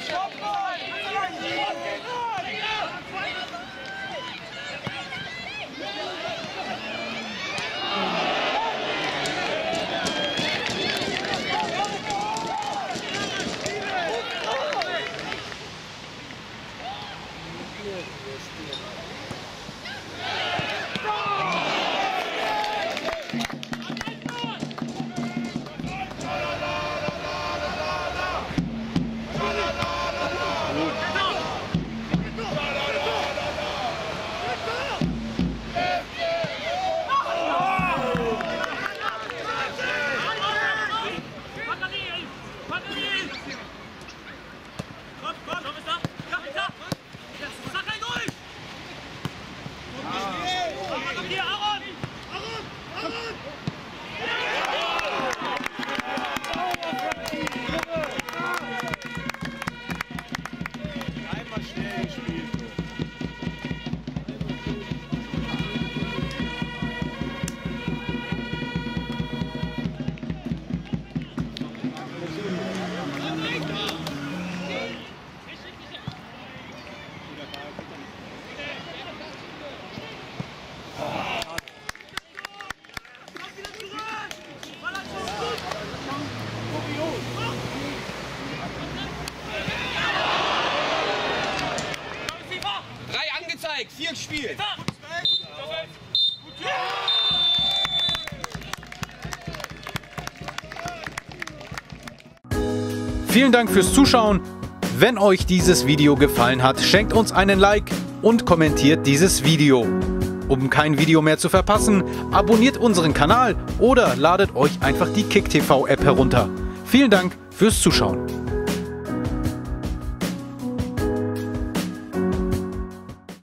Stop, stop, stop. Gespielt. Vielen Dank fürs Zuschauen. Wenn euch dieses Video gefallen hat, schenkt uns einen Like und kommentiert dieses Video. Um kein Video mehr zu verpassen, abonniert unseren Kanal oder ladet euch einfach die KickTV App herunter. Vielen Dank fürs Zuschauen.